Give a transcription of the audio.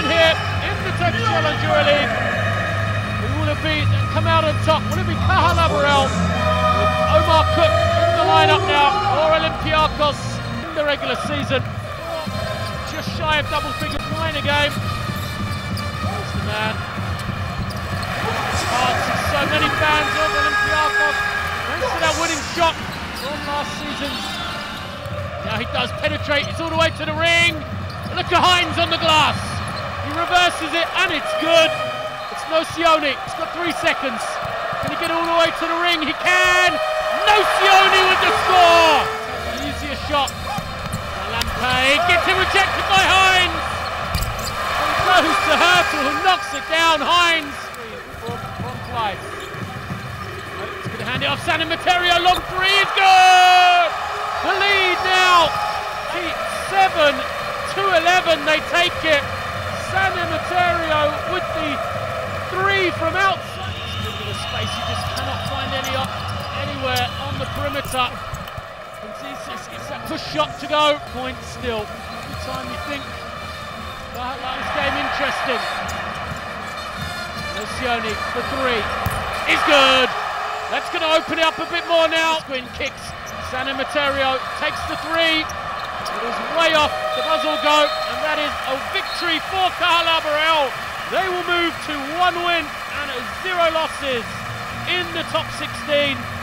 here in the Textual Enduro League. Who will it be come out on top? Will it be Caja with Omar Cook in the lineup now, or Olympiacos in the regular season? Just shy of double figures, nine a game. Here's the man. Can't so many fans of Olympiacos. Thanks to that winning shot from last season. Now he does penetrate, it's all the way to the ring. Look at Hines on the glass. It and it's good. It's Nocioni, he's got three seconds. Can he get all the way to the ring? He can! Nocioni with the score! Easier shot. Lampe gets it rejected by Hines. And goes to Heurtel who knocks it down. Hines He's going to hand it off. San Emeterio, long three is good! The lead now, 7 to 11, they take it. San Emeterio with the three from outside. Into the space, he just cannot find any anywhere on the perimeter. And Jesus gets that push shot to go. Point still. Every time you think that, that was game interesting. Nocioni for three is good. That's going to open it up a bit more now. Quinn kicks San Emeterio takes the three. It is way off the buzzer go, and that is a victory for Caja Laboral. To one win and zero losses in the top 16.